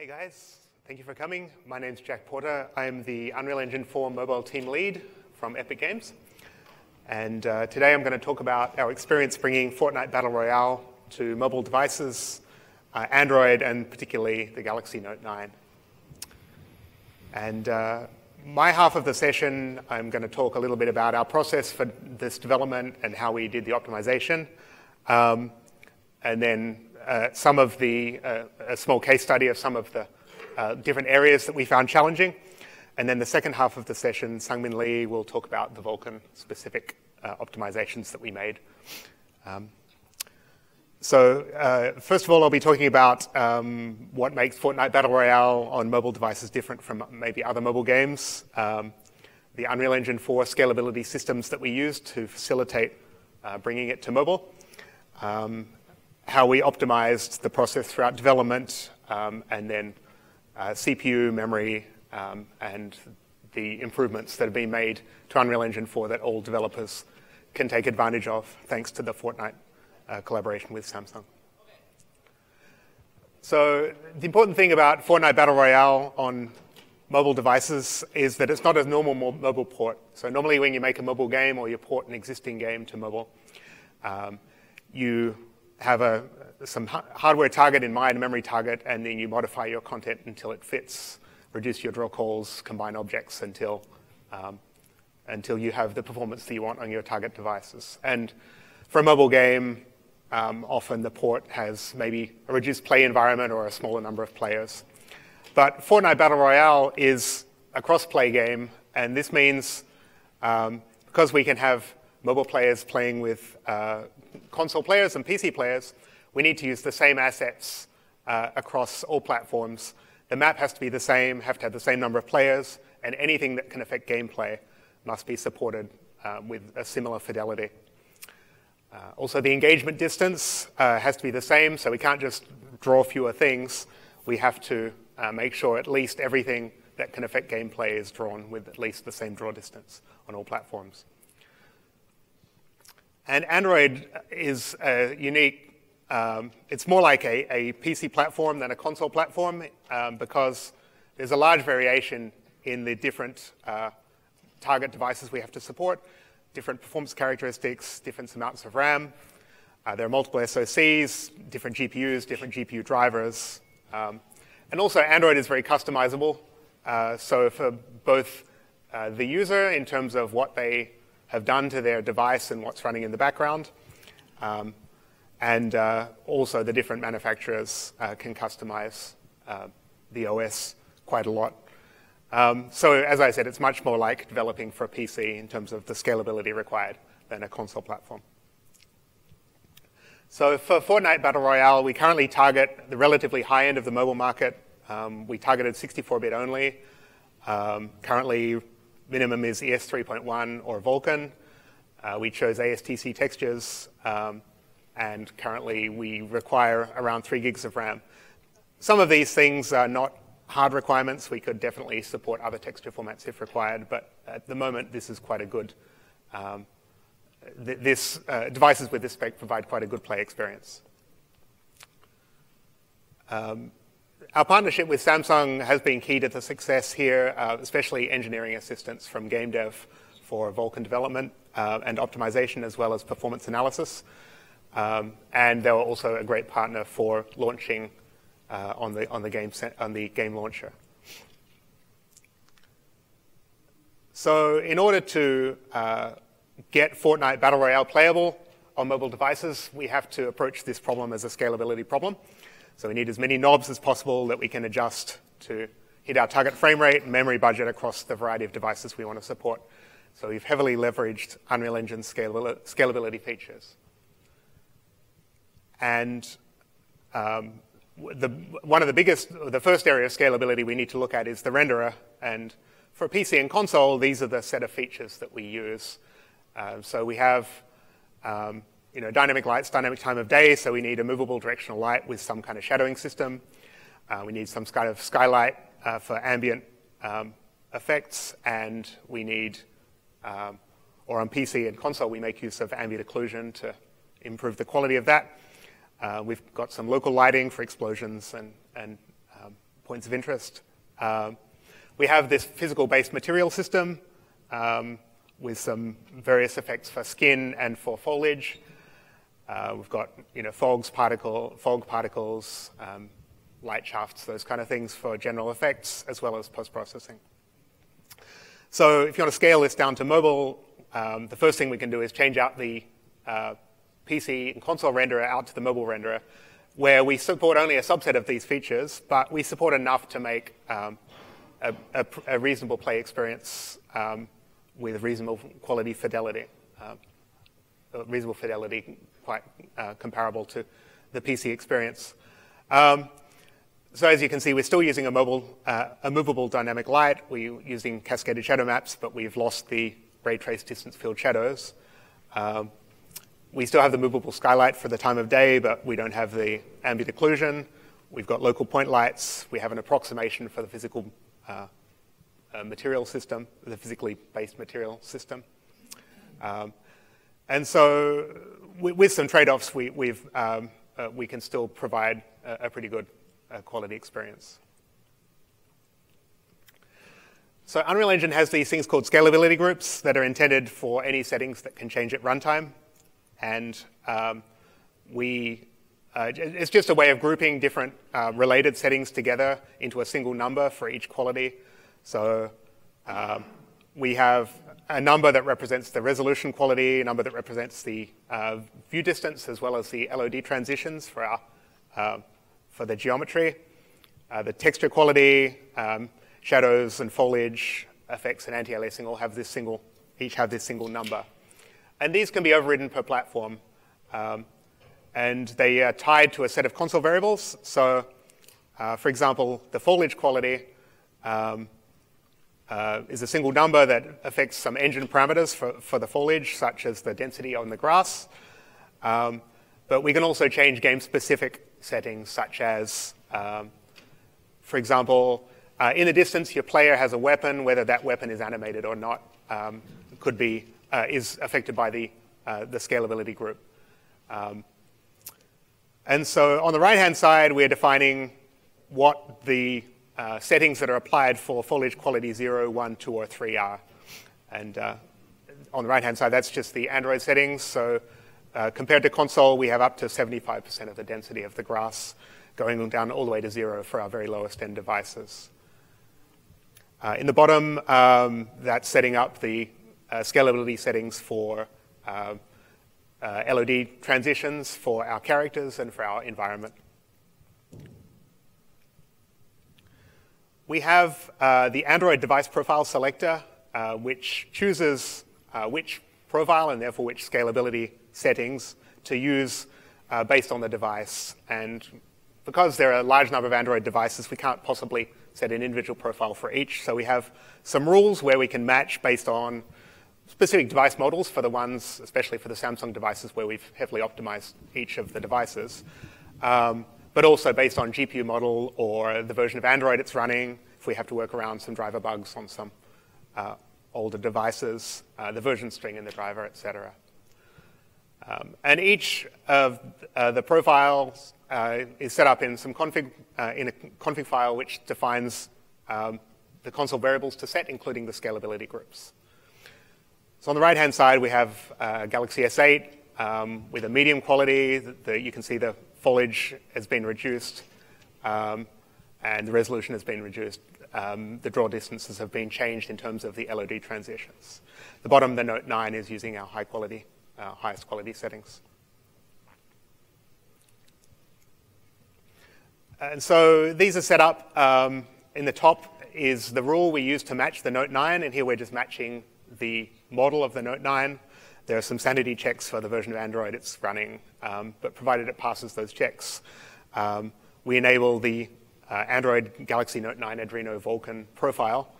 Hey guys, thank you for coming. My name's Jack Porter. I'm the Unreal Engine 4 mobile team lead from Epic Games. And uh, today I'm going to talk about our experience bringing Fortnite Battle Royale to mobile devices, uh, Android, and particularly the Galaxy Note 9. And uh, my half of the session, I'm going to talk a little bit about our process for this development and how we did the optimization. Um, and then some of the, uh, a small case study of some of the uh, different areas that we found challenging. And then the second half of the session, Sangmin Lee will talk about the Vulkan specific uh, optimizations that we made. Um, so uh, first of all, I'll be talking about um, what makes Fortnite Battle Royale on mobile devices different from maybe other mobile games, um, the Unreal Engine 4 scalability systems that we use to facilitate uh, bringing it to mobile, um, how we optimized the process throughout development, um, and then uh, CPU, memory, um, and the improvements that have been made to Unreal Engine 4 that all developers can take advantage of thanks to the Fortnite uh, collaboration with Samsung. So the important thing about Fortnite Battle Royale on mobile devices is that it's not a normal mobile port. So normally when you make a mobile game or you port an existing game to mobile, um, you have a, some hardware target in mind, a memory target, and then you modify your content until it fits, reduce your draw calls, combine objects until, um, until you have the performance that you want on your target devices. And for a mobile game, um, often the port has maybe a reduced play environment or a smaller number of players. But Fortnite Battle Royale is a cross-play game, and this means um, because we can have mobile players playing with uh, console players and PC players, we need to use the same assets uh, across all platforms. The map has to be the same, have to have the same number of players, and anything that can affect gameplay must be supported uh, with a similar fidelity. Uh, also, the engagement distance uh, has to be the same, so we can't just draw fewer things. We have to uh, make sure at least everything that can affect gameplay is drawn with at least the same draw distance on all platforms. And Android is unique, um, it's more like a, a, PC platform than a console platform um, because there's a large variation in the different uh, target devices we have to support, different performance characteristics, different amounts of RAM. Uh, there are multiple SoCs, different GPUs, different GPU drivers. Um, and also Android is very customizable. Uh, so for both uh, the user in terms of what they have done to their device and what's running in the background. Um, and uh, also the different manufacturers uh, can customize uh, the OS quite a lot. Um, so as I said, it's much more like developing for a PC in terms of the scalability required than a console platform. So for Fortnite Battle Royale, we currently target the relatively high end of the mobile market. Um, we targeted 64-bit only. Um, currently, minimum is ES 3.1 or Vulkan. Uh, we chose ASTC textures, um, and currently we require around 3 gigs of RAM. Some of these things are not hard requirements. We could definitely support other texture formats if required, but at the moment this is quite a good, um, th this, uh, devices with this spec provide quite a good play experience. Um, our partnership with Samsung has been key to the success here, uh, especially engineering assistance from game dev for Vulkan development uh, and optimization, as well as performance analysis. Um, and they were also a great partner for launching uh, on, the, on, the game on the game launcher. So in order to uh, get Fortnite Battle Royale playable on mobile devices, we have to approach this problem as a scalability problem. So we need as many knobs as possible that we can adjust to hit our target frame rate and memory budget across the variety of devices we want to support. So we've heavily leveraged Unreal Engine scalability features. And um, the, one of the biggest, the first area of scalability we need to look at is the renderer. And for PC and console, these are the set of features that we use. Uh, so we have um, you know, dynamic lights, dynamic time of day, so we need a movable directional light with some kind of shadowing system. Uh, we need some kind of skylight uh, for ambient um, effects, and we need, um, or on PC and console, we make use of ambient occlusion to improve the quality of that. Uh, we've got some local lighting for explosions and, and um, points of interest. Um, we have this physical-based material system um, with some various effects for skin and for foliage. Uh, we've got you know, fogs, particle, fog particles, um, light shafts, those kind of things for general effects, as well as post-processing. So if you want to scale this down to mobile, um, the first thing we can do is change out the uh, PC and console renderer out to the mobile renderer, where we support only a subset of these features, but we support enough to make um, a, a, a, reasonable play experience um, with reasonable quality fidelity. Uh, reasonable fidelity, quite uh, comparable to the PC experience. Um, so as you can see, we're still using a, mobile, uh, a movable dynamic light. We're using cascaded shadow maps, but we've lost the ray trace distance field shadows. Um, we still have the movable skylight for the time of day, but we don't have the ambient occlusion. We've got local point lights. We have an approximation for the physical uh, uh, material system, the physically based material system. Um, and so with some trade-offs, we, um, uh, we can still provide a, a pretty good uh, quality experience. So Unreal Engine has these things called scalability groups that are intended for any settings that can change at runtime. And um, we, uh, it's just a way of grouping different uh, related settings together into a single number for each quality. So um, we have a number that represents the resolution quality, a number that represents the uh, view distance, as well as the LOD transitions for, our, uh, for the geometry, uh, the texture quality, um, shadows and foliage effects and anti-aliasing all have this single, each have this single number. And these can be overridden per platform. Um, and they are tied to a set of console variables. So, uh, for example, the foliage quality um, uh, is a single number that affects some engine parameters for, for the foliage, such as the density on the grass. Um, but we can also change game-specific settings, such as, um, for example, uh, in the distance, your player has a weapon, whether that weapon is animated or not, um, could be uh, is affected by the, uh, the scalability group. Um, and so on the right-hand side, we're defining what the uh, settings that are applied for foliage quality 0, 1, 2, or 3 are. And uh, on the right-hand side, that's just the Android settings. So uh, compared to console, we have up to 75% of the density of the grass going down all the way to zero for our very lowest end devices. Uh, in the bottom, um, that's setting up the uh, scalability settings for LOD transitions for our characters and for our environment. We have uh, the Android device profile selector, uh, which chooses uh, which profile and therefore which scalability settings to use based on the device. And because there are a large number of Android devices, we can't possibly set an individual profile for each. So we have some rules where we can match based on specific device models for the ones, especially for the Samsung devices where we've heavily optimized each of the devices, um, but also based on GPU model or the version of Android it's running, if we have to work around some driver bugs on some uh, older devices, uh, the version string in the driver, et cetera. Um, and each of uh, the profiles uh, is set up in some config, uh, in a config file which defines um, the console variables to set, including the scalability groups. So on the right-hand side, we have uh, Galaxy S8 um, with a medium quality. The, you can see the foliage has been reduced um, and the resolution has been reduced. Um, the draw distances have been changed in terms of the LOD transitions. The bottom, the Note 9, is using our high quality, uh, highest quality settings. And so these are set up. Um, in the top is the rule we use to match the Note 9, and here we're just matching the model of the Note 9. There are some sanity checks for the version of Android it's running, um, but provided it passes those checks, um, we enable the uh, Android Galaxy Note 9 Adreno Vulkan profile,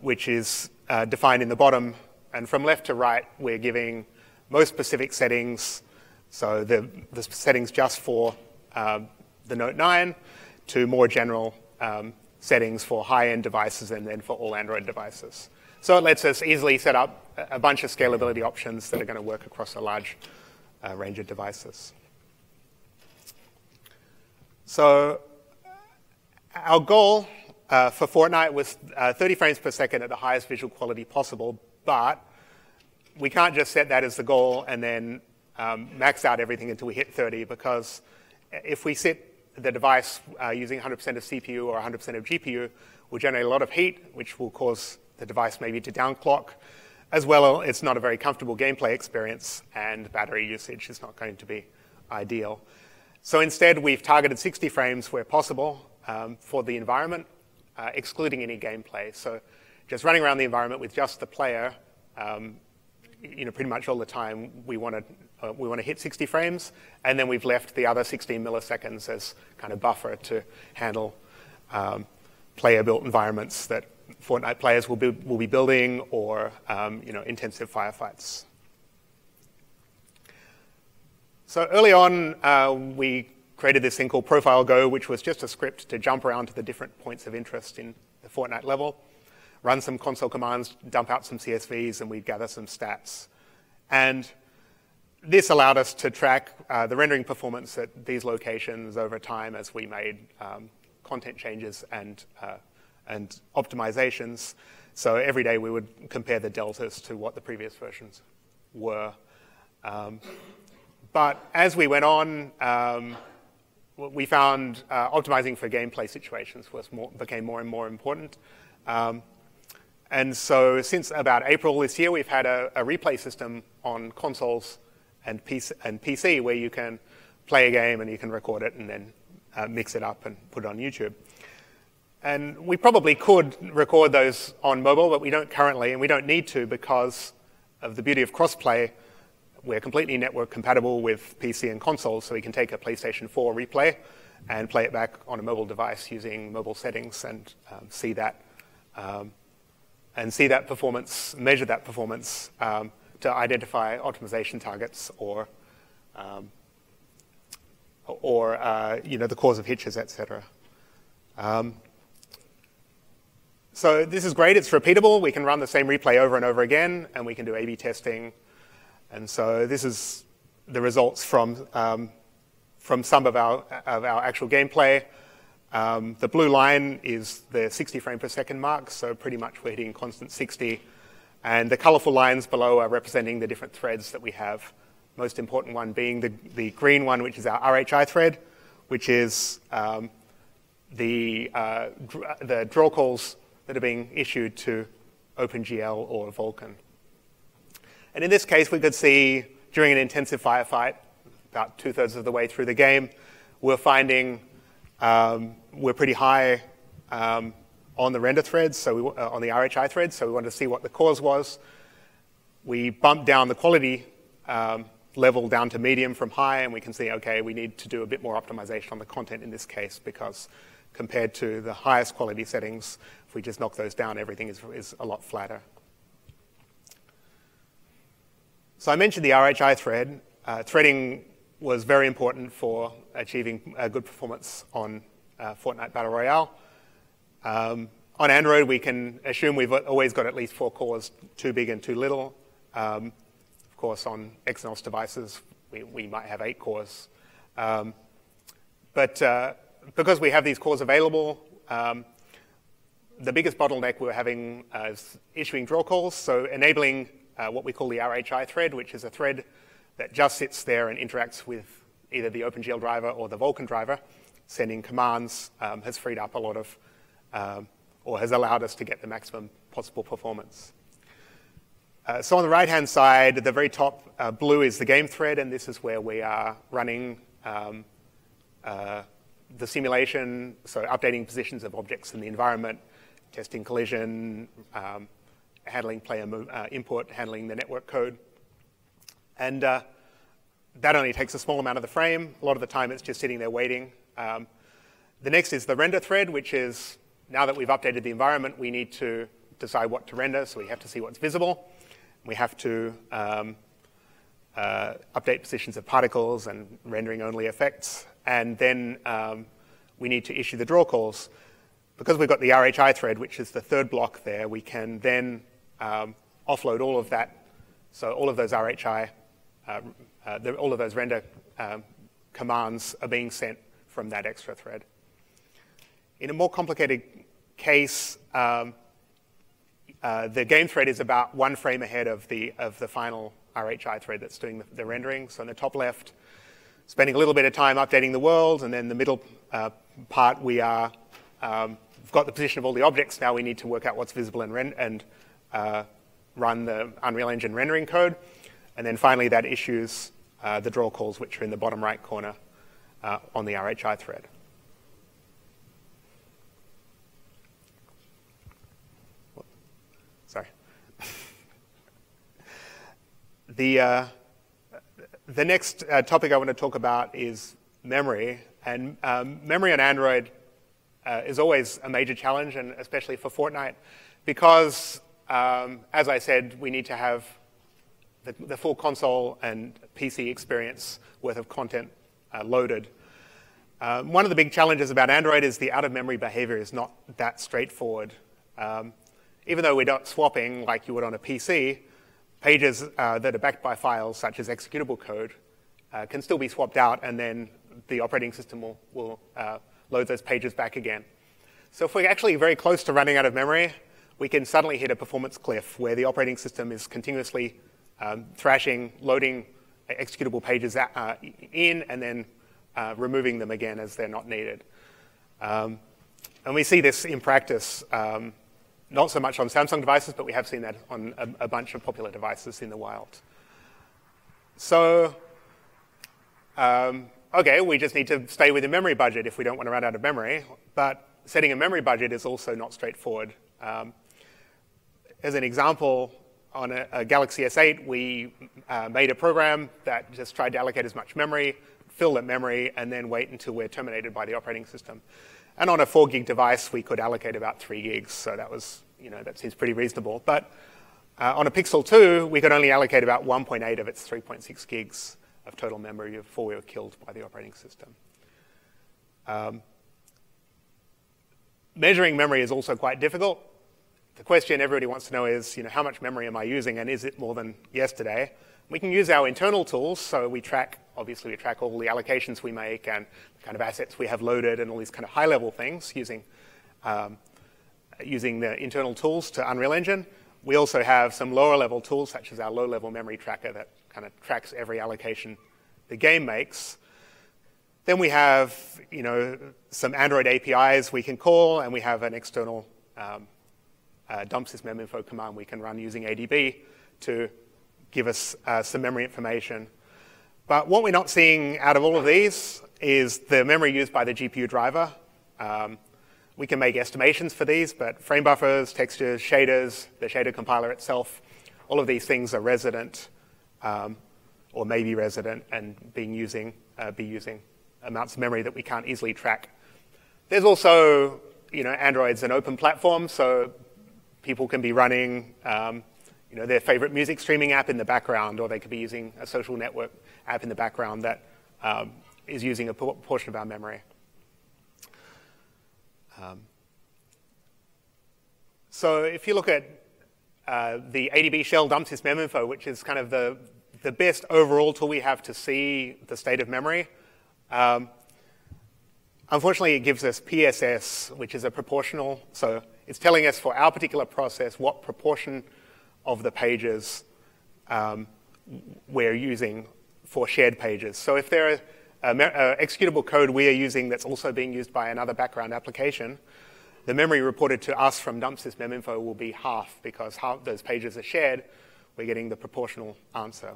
which is uh, defined in the bottom. And from left to right, we're giving most specific settings. So the, the settings just for uh, the Note 9 to more general um, settings for high-end devices and then for all Android devices. So it lets us easily set up a bunch of scalability options that are going to work across a large uh, range of devices. So our goal uh, for Fortnite was uh, 30 frames per second at the highest visual quality possible, but we can't just set that as the goal and then um, max out everything until we hit 30 because if we set the device uh, using 100% of CPU or 100% of GPU, we'll generate a lot of heat, which will cause the device maybe to downclock. As well, it's not a very comfortable gameplay experience, and battery usage is not going to be ideal. So instead, we've targeted 60 frames where possible um, for the environment, uh, excluding any gameplay. So just running around the environment with just the player, um, you know, pretty much all the time, we want to uh, we want to hit 60 frames, and then we've left the other 16 milliseconds as kind of buffer to handle um, player-built environments that Fortnite players will be, will be building or um, you know, intensive firefights. So early on, uh, we created this thing called Profile Go, which was just a script to jump around to the different points of interest in the Fortnite level, run some console commands, dump out some CSVs, and we'd gather some stats. And this allowed us to track uh, the rendering performance at these locations over time as we made um, content changes and, uh, and optimizations. So every day we would compare the deltas to what the previous versions were. Um, but as we went on, um, we found uh, optimizing for gameplay situations was more, became more and more important. Um, and so since about April this year, we've had a, a replay system on consoles and PC, and PC where you can play a game and you can record it and then uh, mix it up and put it on YouTube. And we probably could record those on mobile, but we don't currently, and we don't need to because of the beauty of crossplay. We're completely network compatible with PC and consoles, so we can take a PlayStation 4 replay and play it back on a mobile device using mobile settings and um, see that um, and see that performance, measure that performance um, to identify optimization targets or um, or uh, you know the cause of hitches, etc. Um, so this is great. It's repeatable. We can run the same replay over and over again, and we can do A/B testing. And so this is the results from um, from some of our of our actual gameplay. Um, the blue line is the 60 frame per second mark, so pretty much we're hitting constant 60 and the colorful lines below are representing the different threads that we have. Most important one being the, the green one, which is our RHI thread, which is um, the, uh, the draw calls that are being issued to OpenGL or Vulkan. And in this case, we could see during an intensive firefight, about two thirds of the way through the game, we're finding um, we're pretty high um, on the render threads, so we, uh, on the RHI threads, so we wanted to see what the cause was. We bumped down the quality um, level down to medium from high, and we can see, okay, we need to do a bit more optimization on the content in this case because compared to the highest quality settings, if we just knock those down, everything is, is a lot flatter. So I mentioned the RHI thread. Uh, threading was very important for achieving a good performance on uh, Fortnite Battle Royale. Um, on Android, we can assume we've always got at least four cores, two big and two little. Um, of course, on Exynos devices, we, we might have eight cores. Um, but uh, because we have these cores available, um, the biggest bottleneck we were having uh, is issuing draw calls, so enabling uh, what we call the RHI thread, which is a thread that just sits there and interacts with either the OpenGL driver or the Vulkan driver, sending commands, um, has freed up a lot of um, or has allowed us to get the maximum possible performance. Uh, so on the right-hand side, the very top uh, blue is the game thread, and this is where we are running um, uh, the simulation, so updating positions of objects in the environment, testing collision, um, handling player uh, input, handling the network code. And uh, that only takes a small amount of the frame. A lot of the time it's just sitting there waiting. Um, the next is the render thread, which is now that we've updated the environment, we need to decide what to render, so we have to see what's visible. We have to um, uh, update positions of particles and rendering only effects, and then um, we need to issue the draw calls. Because we've got the RHI thread, which is the third block there, we can then um, offload all of that. So all of those RHI, uh, uh, the, all of those render um, commands are being sent from that extra thread. In a more complicated case, um, uh, the game thread is about one frame ahead of the, of the final RHI thread that's doing the, the, rendering. So in the top left, spending a little bit of time updating the world, and then the middle uh, part, we are, um, we've got the position of all the objects. Now we need to work out what's visible and, and uh, run the Unreal Engine rendering code. And then finally, that issues uh, the draw calls, which are in the bottom right corner uh, on the RHI thread. Sorry. the, uh, the next uh, topic I want to talk about is memory. And um, memory on Android uh, is always a major challenge, and especially for Fortnite, because, um, as I said, we need to have the, the, full console and PC experience worth of content uh, loaded. Uh, one of the big challenges about Android is the out-of-memory behavior is not that straightforward. Um, even though we're not swapping like you would on a PC, pages uh, that are backed by files such as executable code uh, can still be swapped out and then the operating system will, will uh, load those pages back again. So if we're actually very close to running out of memory, we can suddenly hit a performance cliff where the operating system is continuously um, thrashing, loading executable pages uh, in, and then uh, removing them again as they're not needed. Um, and we see this in practice, um, not so much on Samsung devices, but we have seen that on a, a bunch of popular devices in the wild. So, um, okay, we just need to stay within memory budget if we don't want to run out of memory, but setting a memory budget is also not straightforward. Um, as an example, on a, a Galaxy S8, we uh, made a program that just tried to allocate as much memory, fill that memory, and then wait until we're terminated by the operating system. And on a 4 gig device, we could allocate about 3 gigs, so that was, you know, that seems pretty reasonable. But uh, on a Pixel 2, we could only allocate about 1.8 of its 3.6 gigs of total memory before we were killed by the operating system. Um, measuring memory is also quite difficult the question everybody wants to know is, you know, how much memory am I using and is it more than yesterday? We can use our internal tools, so we track, obviously we track all the allocations we make and the kind of assets we have loaded and all these kind of high-level things using, um, using the internal tools to Unreal Engine. We also have some lower-level tools, such as our low-level memory tracker that kind of tracks every allocation the game makes. Then we have, you know, some Android APIs we can call, and we have an external um, uh, dumpsys meminfo command we can run using ADB to give us uh, some memory information. But what we're not seeing out of all of these is the memory used by the GPU driver. Um, we can make estimations for these, but frame buffers, textures, shaders, the shader compiler itself, all of these things are resident um, or may be resident and being using, uh, be using amounts of memory that we can't easily track. There's also, you know, Android's an open platform, so people can be running um, you know, their favorite music streaming app in the background, or they could be using a social network app in the background that um, is using a portion of our memory. Um, so if you look at uh, the ADB shell dump meminfo, which is kind of the, the best overall tool we have to see the state of memory, um, unfortunately it gives us PSS, which is a proportional, so it's telling us for our particular process what proportion of the pages um, we're using for shared pages. So if there are uh, uh, executable code we are using that's also being used by another background application, the memory reported to us from dumpsys meminfo will be half because half those pages are shared. We're getting the proportional answer.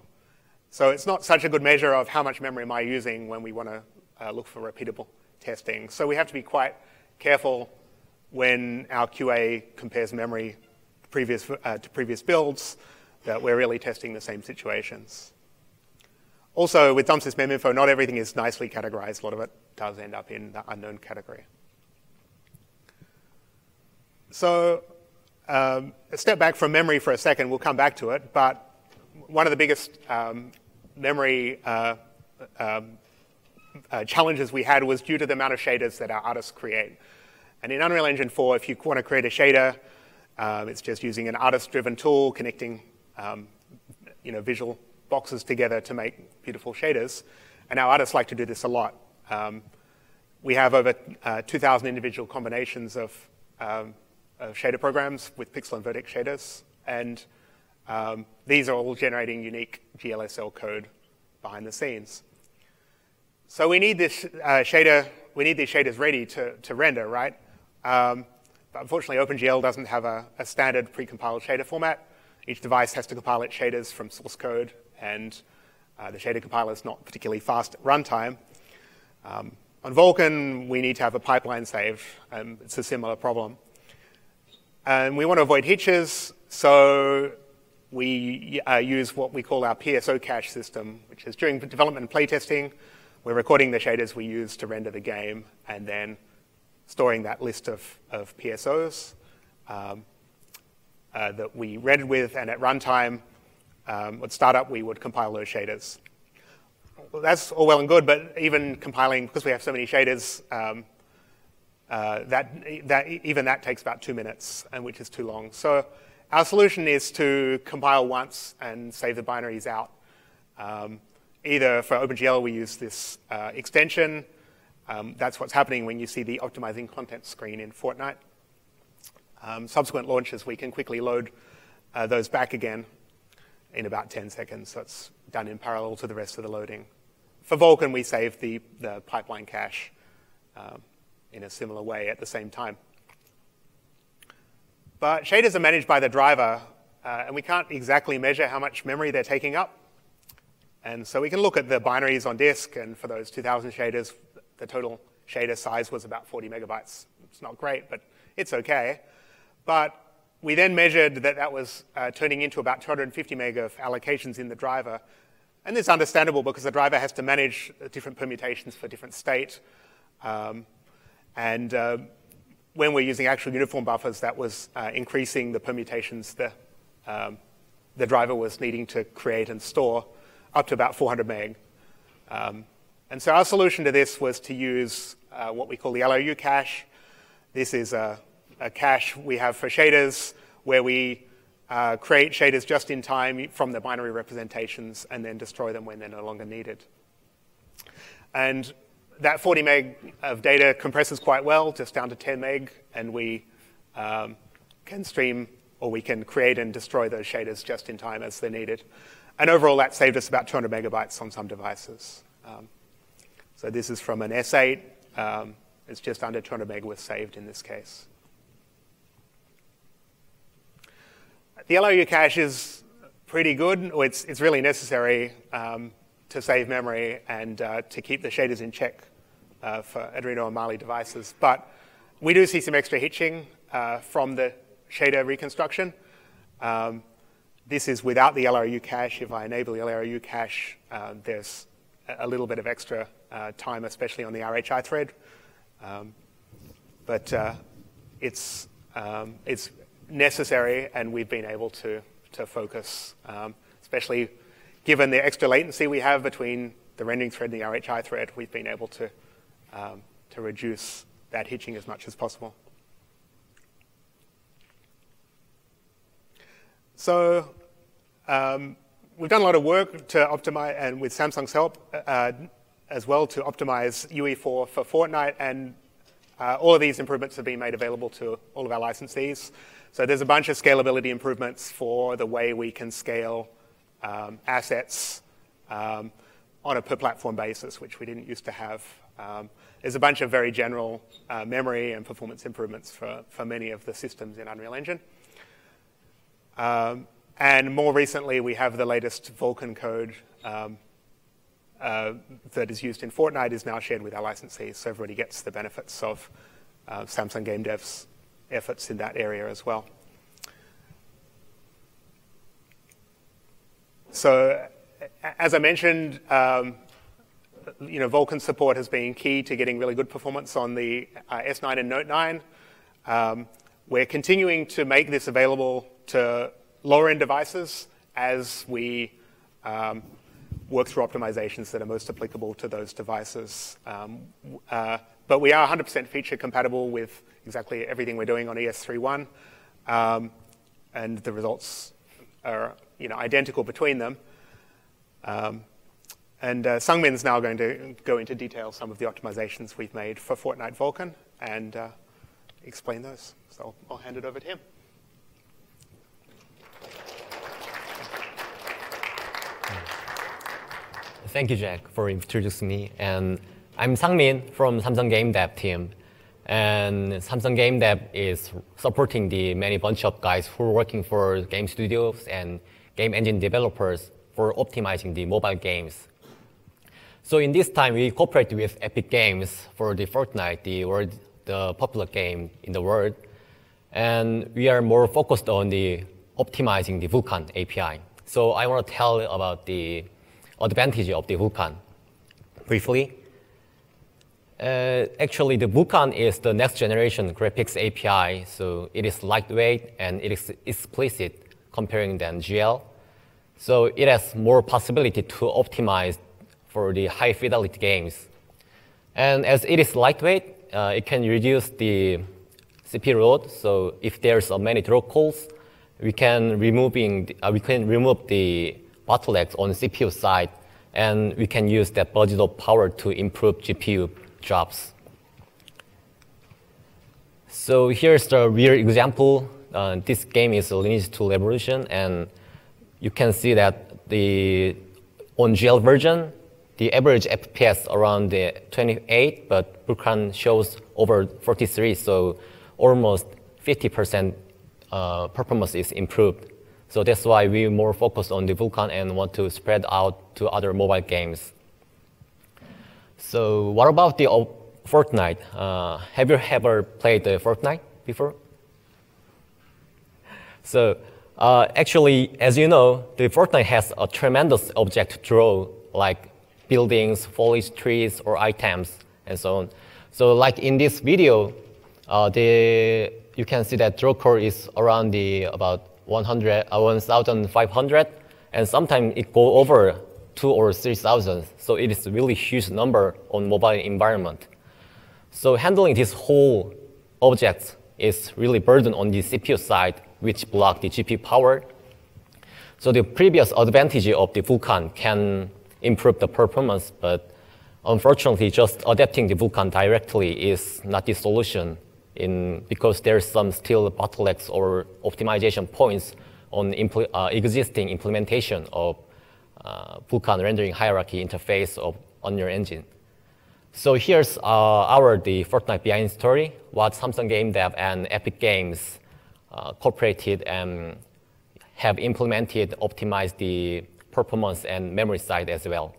So it's not such a good measure of how much memory am I using when we want to uh, look for repeatable testing. So we have to be quite careful when our QA compares memory previous, uh, to previous builds, that we're really testing the same situations. Also, with dumpsys meminfo, not everything is nicely categorized. A lot of it does end up in the unknown category. So um, a step back from memory for a second, we'll come back to it, but one of the biggest um, memory uh, um, uh, challenges we had was due to the amount of shaders that our artists create. And in Unreal Engine 4, if you want to create a shader, um, it's just using an artist-driven tool, connecting um, you know, visual boxes together to make beautiful shaders. And our artists like to do this a lot. Um, we have over uh, 2,000 individual combinations of, um, shader programs with pixel and vertex shaders, and um, these are all generating unique GLSL code behind the scenes. So we need this uh, shader, we need these shaders ready to, to render, right? Um, but unfortunately, OpenGL doesn't have a, a standard precompiled shader format. Each device has to compile its shaders from source code, and uh, the shader compiler is not particularly fast at runtime. Um, on Vulkan, we need to have a pipeline saved. and it's a similar problem. And we want to avoid hitches, so we uh, use what we call our PSO cache system, which is during development and playtesting, we're recording the shaders we use to render the game and then storing that list of, of PSOs um, uh, that we rendered with, and at runtime, um, at startup, we would compile those shaders. Well, that's all well and good, but even compiling, because we have so many shaders, um, uh, that, that, even that takes about two minutes, and which is too long. So our solution is to compile once and save the binaries out. Um, either for OpenGL, we use this uh, extension. Um, that's what's happening when you see the optimizing content screen in Fortnite. Um, subsequent launches, we can quickly load uh, those back again in about 10 seconds. So it's done in parallel to the rest of the loading. For Vulkan, we save the, the pipeline cache um, in a similar way at the same time. But shaders are managed by the driver, uh, and we can't exactly measure how much memory they're taking up. And so we can look at the binaries on disk, and for those 2,000 shaders, the total shader size was about 40 megabytes. It's not great, but it's okay. But we then measured that that was uh, turning into about 250 meg of allocations in the driver. And it's understandable because the driver has to manage different permutations for different state. Um, and uh, when we're using actual uniform buffers, that was uh, increasing the permutations the, um, the driver was needing to create and store up to about 400 meg. Um, and so our solution to this was to use uh, what we call the LRU cache. This is a, a cache we have for shaders where we uh, create shaders just in time from the binary representations and then destroy them when they're no longer needed. And that 40 meg of data compresses quite well, just down to 10 meg, and we um, can stream or we can create and destroy those shaders just in time as they're needed. And overall, that saved us about 200 megabytes on some devices. Um, so this is from an S8. Um, it's just under 200 meg was saved in this case. The LRU cache is pretty good. It's, it's really necessary um, to save memory and uh, to keep the shaders in check uh, for Adreno and Mali devices. But we do see some extra hitching uh, from the shader reconstruction. Um, this is without the LRU cache. If I enable the LRU cache, uh, there's a little bit of extra uh, time, especially on the RHI thread. Um, but it's, um, it's necessary, and we've been able to, to focus, um, especially given the extra latency we have between the rendering thread and the RHI thread, we've been able to, um, to reduce that hitching as much as possible. So um, we've done a lot of work to optimize, and with Samsung's help uh, as well, to optimize UE4 for Fortnite, and uh, all of these improvements have been made available to all of our licensees. So there's a bunch of scalability improvements for the way we can scale um, assets um, on a per platform basis, which we didn't used to have. Um, there's a bunch of very general uh, memory and performance improvements for, for many of the systems in Unreal Engine. Um, and more recently, we have the latest Vulkan code um, uh, that is used in Fortnite is now shared with our licensees, so everybody gets the benefits of uh, Samsung Game Dev's efforts in that area as well. So, as I mentioned, um, you know, Vulkan support has been key to getting really good performance on the uh, S9 and Note 9. Um, we're continuing to make this available to lower-end devices as we um, work through optimizations that are most applicable to those devices. Um, uh, but we are 100% feature compatible with exactly everything we're doing on ES3.1, um, and the results are you know, identical between them. Um, And uh, Sangmin's now going to go into detail some of the optimizations we've made for Fortnite Vulkan and uh, explain those. So I'll, I'll hand it over to him. Thank you, Jack, for introducing me. And I'm Sangmin from Samsung Game Dev team. And Samsung Game Dev is supporting the many bunch of guys who are working for game studios and game engine developers for optimizing the mobile games. So in this time, we cooperate with Epic Games for the Fortnite, the, world, the popular game in the world. And we are more focused on the optimizing the Vulkan API. So I want to tell about the advantage of the Vulkan briefly. Uh, actually, the Vulkan is the next generation graphics API, so it is lightweight and it is explicit comparing than GL. So it has more possibility to optimize for the high fidelity games. And as it is lightweight, uh, it can reduce the CPU load. So if there's uh, many draw calls, we can removing the, uh, we can remove the bottlenecks on the CPU side, and we can use that budget of power to improve GPU jobs. So here's the real example. Uh, this game is Lineage 2 Revolution, and you can see that the on GL version, the average FPS around the 28, but Vulkan shows over 43, so almost 50% uh, performance is improved. So that's why we more focus on the Vulkan and want to spread out to other mobile games. So what about the Fortnite? Uh, have you ever played the Fortnite before? So uh, actually, as you know, the Fortnite has a tremendous object draw, like buildings, foliage trees, or items, and so on. So like in this video, uh, the, you can see that draw call is around the about 100, uh, 1,500, and sometimes it go over two or 3,000. So it is a really huge number on mobile environment. So handling this whole object is really burden on the CPU side, which block the GPU power. So the previous advantage of the Vulkan can improve the performance, but unfortunately, just adapting the Vulkan directly is not the solution in, because there's some still bottlenecks or optimization points on impl uh, existing implementation of uh, Vulkan rendering hierarchy interface of Unreal Engine. So here's uh, our the Fortnite behind story, what Samsung Game Dev and Epic Games uh, cooperated and have implemented, optimized the performance and memory side as well.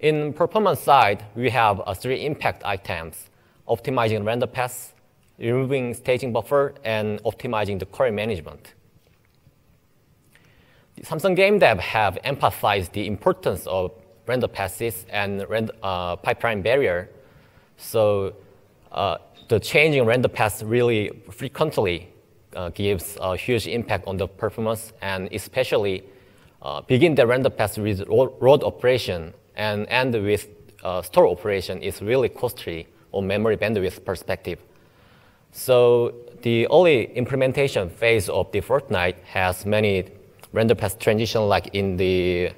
In performance side, we have uh, three impact items, optimizing render passes, removing staging buffer, and optimizing the query management. Samsung Game Dev have emphasized the importance of render passes and render, uh, pipeline barrier. So uh, the changing render passes really frequently uh, gives a huge impact on the performance and especially uh, begin the render pass with road operation and end with uh, store operation is really costly on memory bandwidth perspective. So the early implementation phase of the Fortnite has many render pass transition like in the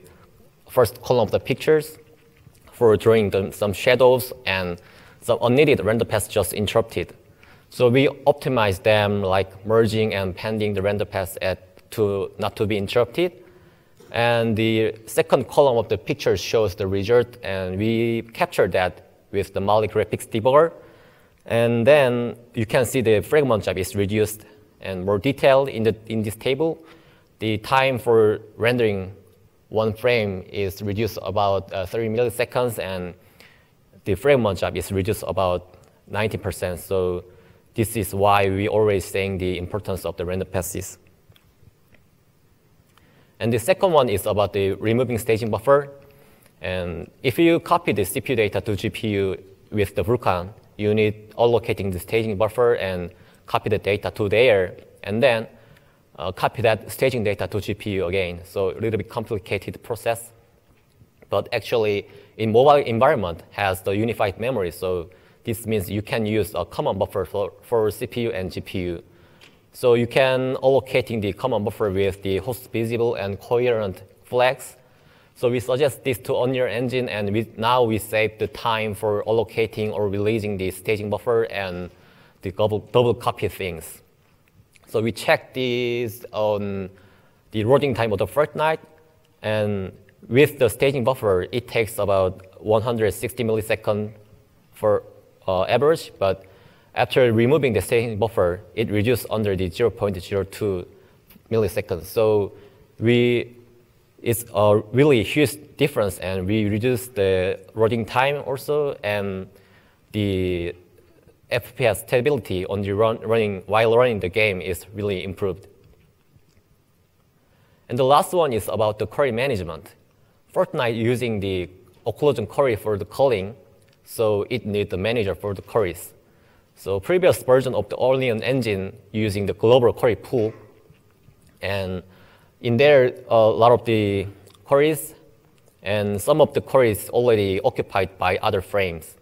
first column of the pictures for drawing the, some shadows and some unneeded render passes just interrupted. So we optimize them like merging and pending the render passes at, to not to be interrupted. And the second column of the picture shows the result, and we capture that with the Mali graphics debugger. And then you can see the fragment job is reduced and more detailed in, the, in this table the time for rendering one frame is reduced about uh, 30 milliseconds, and the frame job is reduced about 90%. So this is why we always saying the importance of the render passes. And the second one is about the removing staging buffer. And if you copy the CPU data to GPU with the Vulkan, you need allocating the staging buffer and copy the data to there. And then uh, copy that staging data to GPU again. So a little bit complicated process. But actually, in mobile environment has the unified memory. So this means you can use a common buffer for, for CPU and GPU. So you can allocating the common buffer with the host visible and coherent flags. So we suggest this to Unreal Engine, and we, now we save the time for allocating or releasing the staging buffer and the double, double copy things. So we check this on the loading time of the Fortnite, and with the staging buffer, it takes about 160 milliseconds for uh, average, but after removing the staging buffer, it reduced under the 0.02 milliseconds. So we it's a really huge difference, and we reduce the loading time also, and the FPS stability on the run, running while running the game is really improved. And the last one is about the query management. Fortnite using the occlusion query for the calling, so it needs a manager for the queries. So previous version of the Unreal engine using the global query pool, and in there, a lot of the queries and some of the queries already occupied by other frames.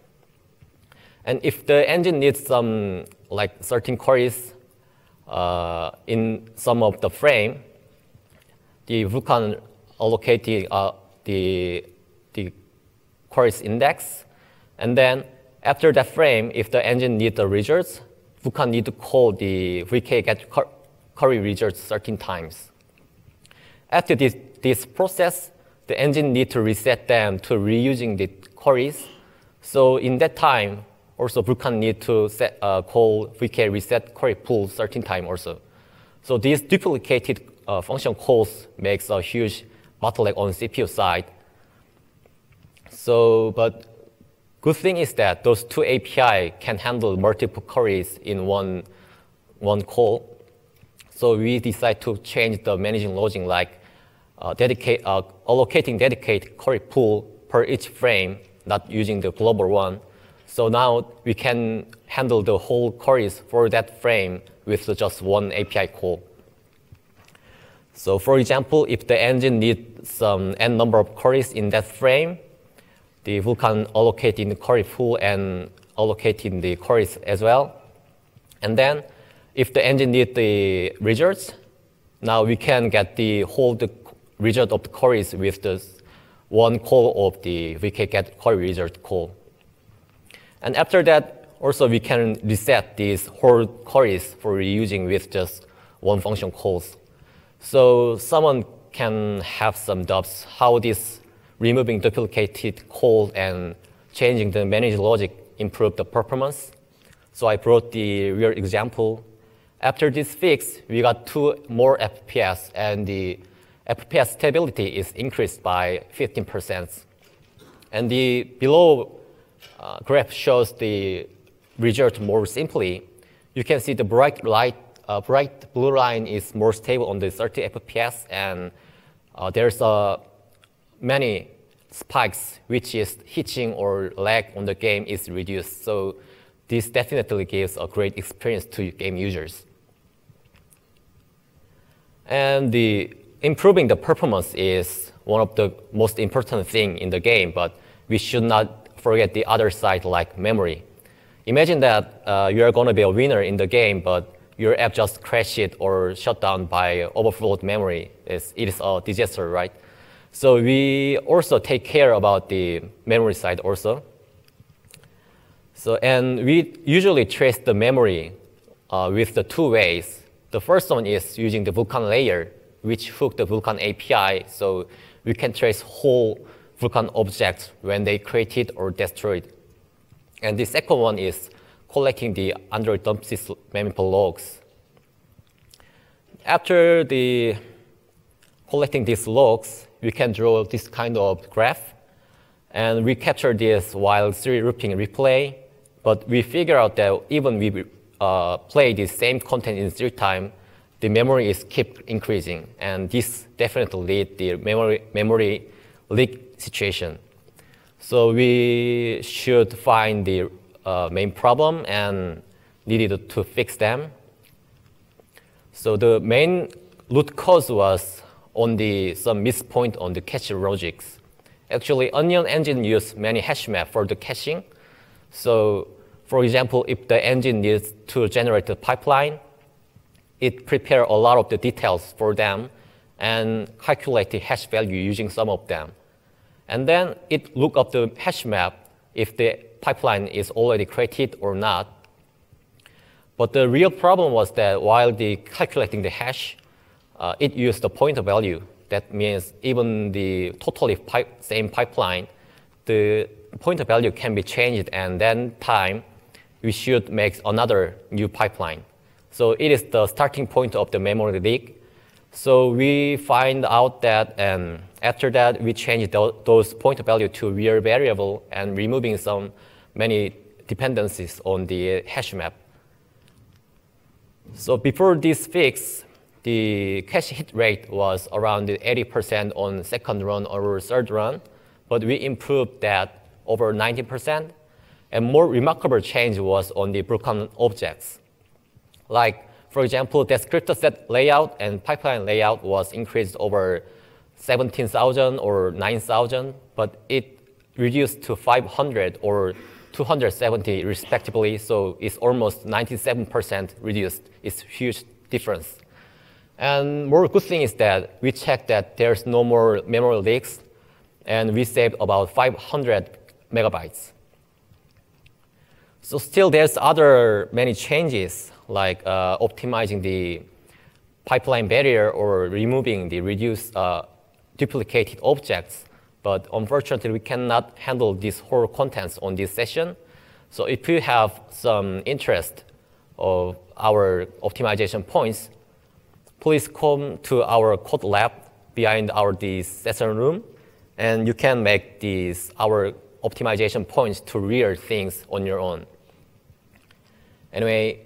And if the engine needs some like certain queries uh, in some of the frame, the Vulkan allocated uh, the, the queries index. And then after that frame, if the engine needs the results, Vulkan need to call the VK get query results 13 times. After this, this process, the engine need to reset them to reusing the queries. So in that time, also Vulkan need to set, uh, call VK reset query pool 13 times also. So these duplicated uh, function calls makes a huge bottleneck on CPU side. So, but good thing is that those two API can handle multiple queries in one, one call. So we decide to change the managing logic like uh, dedicate, uh, allocating dedicated query pool per each frame, not using the global one. So now we can handle the whole queries for that frame with just one API call. So for example, if the engine needs some n number of queries in that frame, the Vulkan allocate in the query pool and allocate in the queries as well. And then if the engine needs the results, now we can get the whole the result of the queries with the one call of the VK get query result call. And after that, also we can reset these whole queries for reusing with just one function calls. So someone can have some doubts how this removing duplicated call and changing the managed logic improve the performance. So I brought the real example. After this fix, we got two more FPS and the FPS stability is increased by 15%. And the below uh, graph shows the result more simply. You can see the bright light, uh, bright blue line is more stable on the 30 FPS, and uh, there's uh, many spikes, which is hitching or lag on the game is reduced. So this definitely gives a great experience to game users. And the improving the performance is one of the most important thing in the game, but we should not forget the other side like memory. Imagine that uh, you are going to be a winner in the game, but your app just crashed or shut down by overflowed memory. It's, it is a disaster, right? So we also take care about the memory side also. So, and we usually trace the memory uh, with the two ways. The first one is using the Vulkan layer which hook the Vulkan API, so we can trace whole Vulkan objects when they created or destroyed. And the second one is collecting the Android dumpsys meminfo logs. After the collecting these logs, we can draw this kind of graph, and we capture this while serial looping replay. But we figure out that even we uh, play the same content in zero time, the memory is keep increasing, and this definitely lead the memory memory leak situation. So we should find the uh, main problem and needed to fix them. So the main root cause was on the some mispoint on the cache logics. Actually, Unreal engine use many hash map for the caching. So, for example, if the engine needs to generate a pipeline, it prepare a lot of the details for them and calculate the hash value using some of them. And then it look up the hash map if the pipeline is already created or not. But the real problem was that while the calculating the hash, uh, it used the pointer value. That means even the totally same pipeline, the pointer value can be changed and then time, we should make another new pipeline. So it is the starting point of the memory leak. So we find out that and after that we change those pointer value to real variable and removing some many dependencies on the hash map. So before this fix, the cache hit rate was around 80% on second run or third run, but we improved that over 90%. And more remarkable change was on the Vulkan objects. Like, for example, descriptor set layout and pipeline layout was increased over 17,000 or 9,000, but it reduced to 500 or 270 respectively, so it's almost 97% reduced. It's huge difference. And more good thing is that we checked that there's no more memory leaks, and we saved about 500 megabytes. So still there's other many changes, like uh, optimizing the pipeline barrier or removing the reduced uh, duplicated objects but unfortunately, we cannot handle this whole contents on this session. So if you have some interest of our optimization points, please come to our code lab behind our this session room, and you can make these our optimization points to real things on your own. Anyway,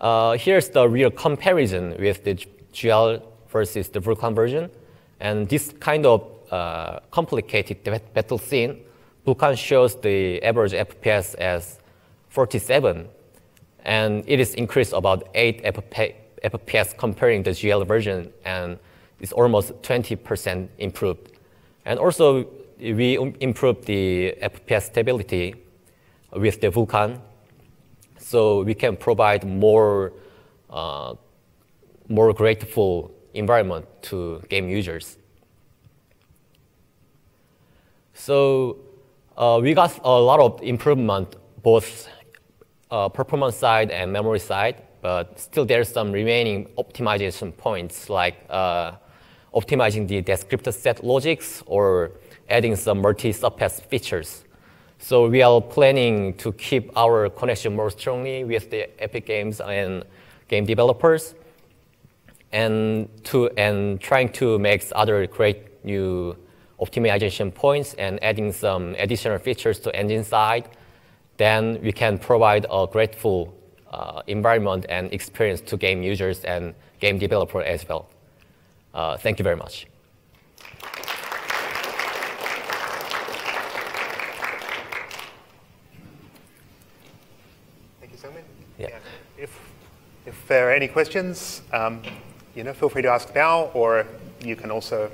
uh, here's the real comparison with the GL versus the Vulkan version. And this kind of uh, complicated battle scene, Vulkan shows the average FPS as 47, and it is increased about 8 FPS comparing the GL version, and it's almost 20% improved. And also, we improved the FPS stability with the Vulkan, so we can provide more, uh, more grateful environment to game users. So uh, we got a lot of improvement, both uh, performance side and memory side, but still there's some remaining optimization points like uh, optimizing the descriptor set logics or adding some multi-surface features. So we are planning to keep our connection more strongly with the Epic Games and game developers and to and trying to make other great new optimization points and adding some additional features to engine side, then we can provide a grateful uh, environment and experience to game users and game developer as well. Uh, thank you very much. Thank you, Sangmin. Yeah. yeah. If, if there are any questions, um, you know, feel free to ask now, or you can also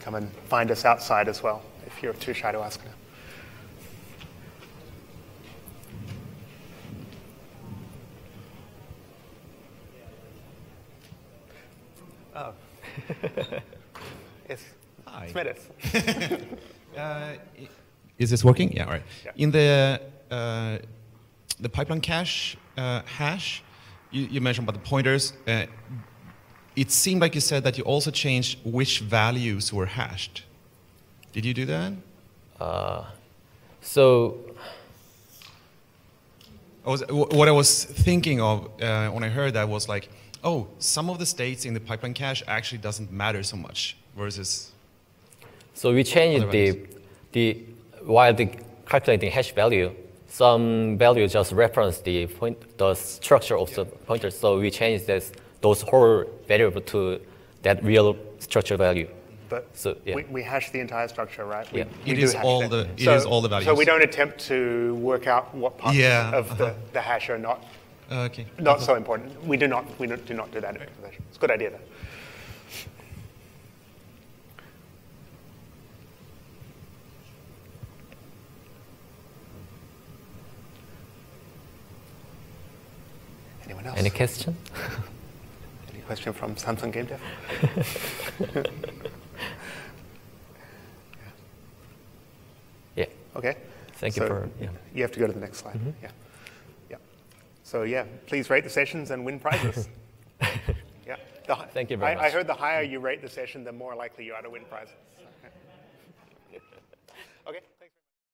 come and find us outside as well if you're too shy to ask now. Oh. yes. Hi. Smithers. uh, is this working? Yeah, all right. Yeah. In the, uh, the pipeline cache uh, hash, you, you, mentioned about the pointers. It seemed like you said that you also changed which values were hashed. Did you do that? Uh, so, I was, what I was thinking of uh, when I heard that was like, oh, some of the states in the pipeline cache actually doesn't matter so much versus. So we changed the, the while the calculating hash value, some value just reference the point, the structure of the pointer. So we changed this those whole variable to that real structure value. But so, yeah. we, we, hash the entire structure, right? We, yeah. we it is all the it so, is all the values. So we don't attempt to work out what parts yeah, of uh-huh. the, the hash are not uh, okay. not uh-huh. so important. We do not we do not do that implementation. It's a good idea though. Anyone else? Any question? question from Samsung Game Dev. yeah. Okay. Thank so you for. Yeah. You have to go to the next slide. Mm -hmm. Yeah. Yeah. So yeah, please rate the sessions and win prizes. yeah. The, Thank you very I, much. I heard the higher you rate the session, the more likely you are to win prizes.